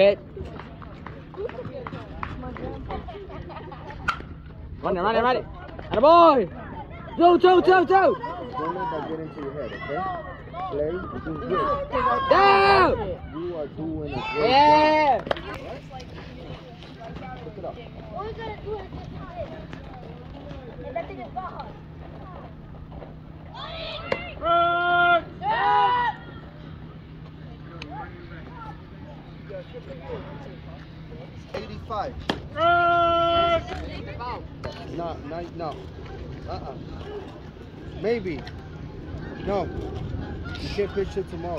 Hit. Run it, run it, run it. Atta boy. Two, two, two, two. Don't let that get into your head, okay? Play, do good. Down. You are doing a great Yeah. Pick 85. No, no, no. Uh-uh. Maybe. No. You can't pitch it tomorrow.